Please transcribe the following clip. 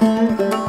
Música